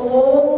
Oh.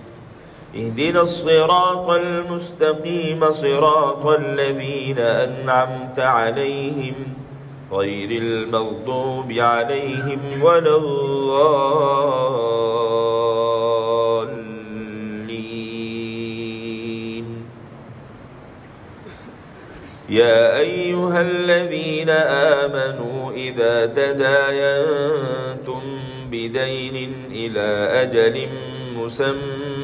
اهدنا الصراط المستقيم صراط الذين أنعمت عليهم غير المغضوب عليهم ولا الضالين. يا أيها الذين آمنوا إذا تداينتم بدين إلى أجل مسمى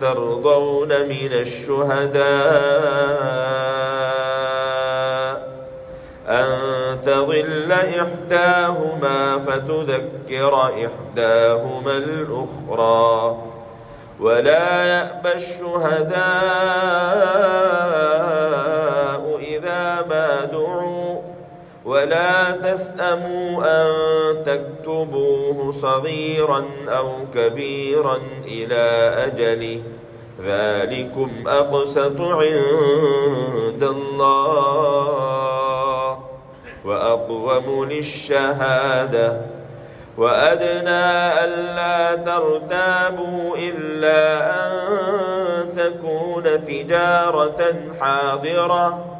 ترضون من الشهداء أن تضل إحداهما فتذكر إحداهما الأخرى ولا يأبى الشهداء إذا ما دعوا ولا تسأموا أن تكتبوه صغيرا أو كبيرا إلى أجله. ذلكم أقسط عند الله وأقوم للشهادة. وأدنى ألا ترتابوا إلا أن تكون تجارة حاضرة.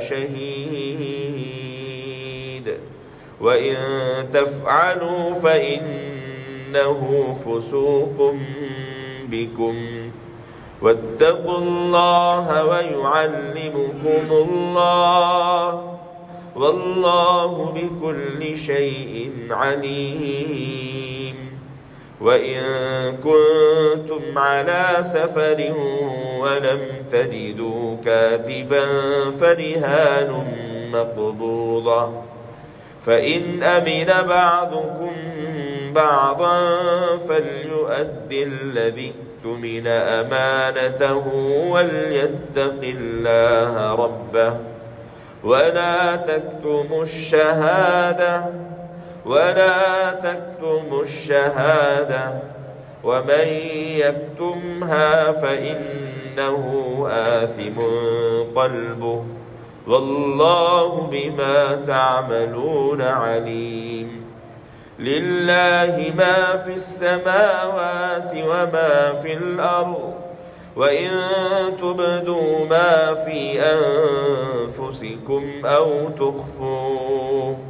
شهيد. وإن تفعلوا فإنه فسوق بكم. واتقوا الله ويعلمكم الله. والله بكل شيء عليم. وإن كنتم على سفر ولم تجدوا كاتبا فرهان مقبوضة. فإن أمن بعضكم بعضا فليؤدي الذي اؤتمن أمانته وليتق الله ربه. ولا تكتموا الشهادة ولا تكتموا الشهادة ومن يكتمها فإنه آثم قلبه والله بما تعملون عليم لله ما في السماوات وما في الأرض وإن تبدوا ما في أنفسكم أو تخفوه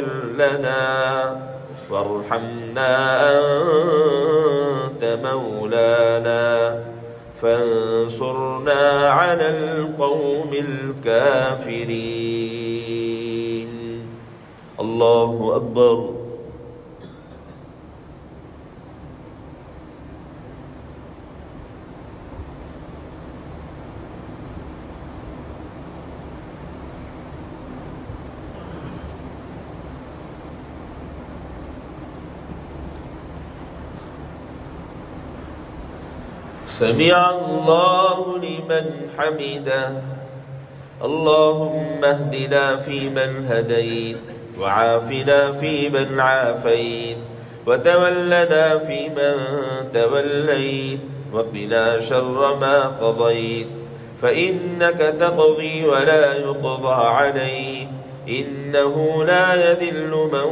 واغفر لنا وارحمنا أنت مولانا. فانصرنا على القوم الكافرين. الله أكبر. سمع الله لمن حمده. اللهم اهدنا فيمن هديت وعافنا فيمن عافيت وتولنا فيمن توليت وقنا شر ما قضيت. فإنك تقضي ولا يقضى عليك إنه لا يذل من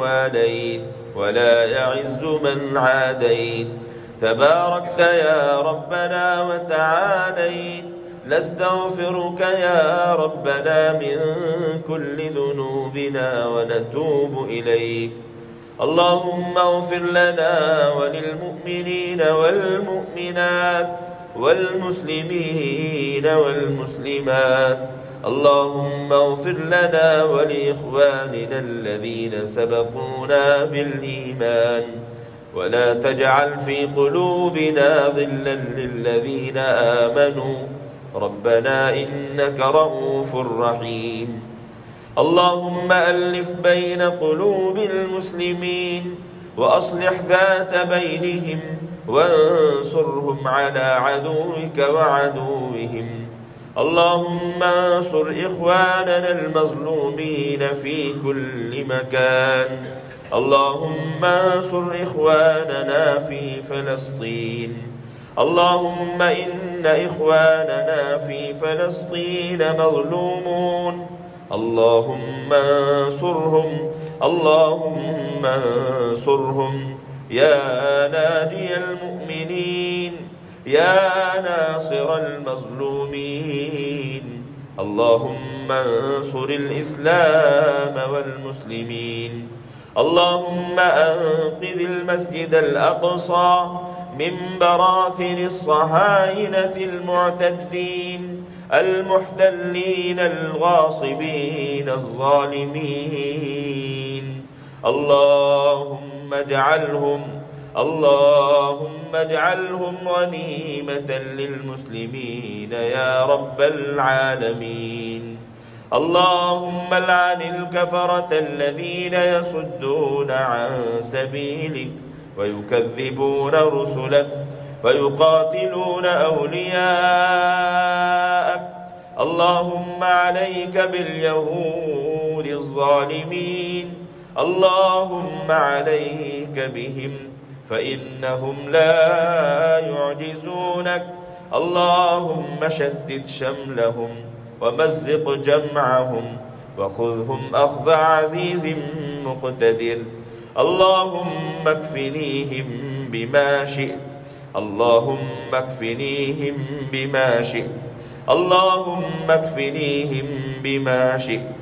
واليت ولا يعز من عاديت. تباركت يا ربنا وتعاليت. نستغفرك يا ربنا من كل ذنوبنا ونتوب إليك. اللهم اغفر لنا وللمؤمنين والمؤمنات والمسلمين والمسلمات. اللهم اغفر لنا ولإخواننا الذين سبقونا بالإيمان. ولا تجعل في قلوبنا غلا للذين آمنوا. ربنا إنك رؤوف رحيم. اللهم ألف بين قلوب المسلمين وأصلح ذات بينهم وانصرهم على عدوك وعدوهم. اللهم انصر إخواننا المظلومين في كل مكان. اللهم انصر إخواننا في فلسطين. اللهم إن إخواننا في فلسطين مظلومون. اللهم انصرهم. اللهم انصرهم. يا ناجي المؤمنين. يا ناصر المظلومين. اللهم انصر الإسلام والمسلمين. اللهم أنقذ المسجد الأقصى من براثن الصهاينة المعتدين المحتلين الغاصبين الظالمين. اللهم اجعلهم اللهم اجعلهم غنيمة للمسلمين يا رب العالمين. اللهم لعن الكفرة الذين يصدون عن سبيلك ويكذبون رسلك ويقاتلون أولياءك. اللهم عليك باليهود الظالمين. اللهم عليك بهم فإنهم لا يعجزونك. اللهم شتت شملهم ومزق جمعهم وخذهم أخذ عزيز مقتدر. اللهم اكفنيهم بما شئت. اللهم اكفنيهم بما شئت. اللهم اكفنيهم بما شئت.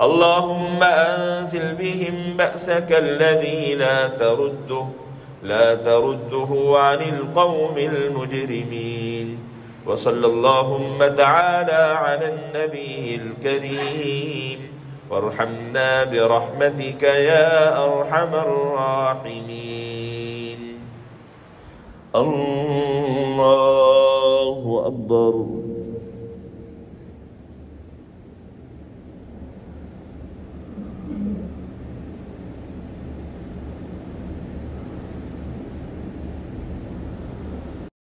اللهم أنزل بهم بأسك الذي لا ترده. لا ترده عن القوم المجرمين. وصلى اللهم تعالى على النبي الكريم. وارحمنا برحمتك يا أرحم الراحمين. الله أكبر.